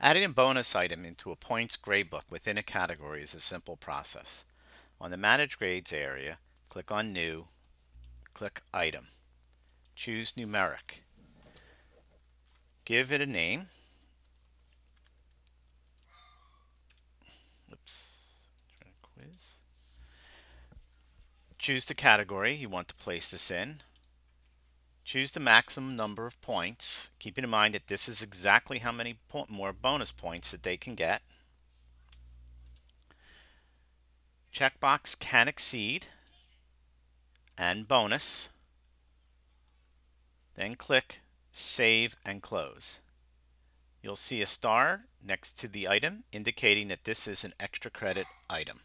Adding a bonus item into a points gradebook within a category is a simple process. On the Manage Grades area, click on New, click Item. Choose Numeric. Give it a name. Oops. Quiz. Choose the category you want to place this in. Choose the maximum number of points, keeping in mind that this is exactly how many more bonus points that they can get. Checkbox can exceed and bonus. Then click Save and Close. You'll see a star next to the item indicating that this is an extra credit item.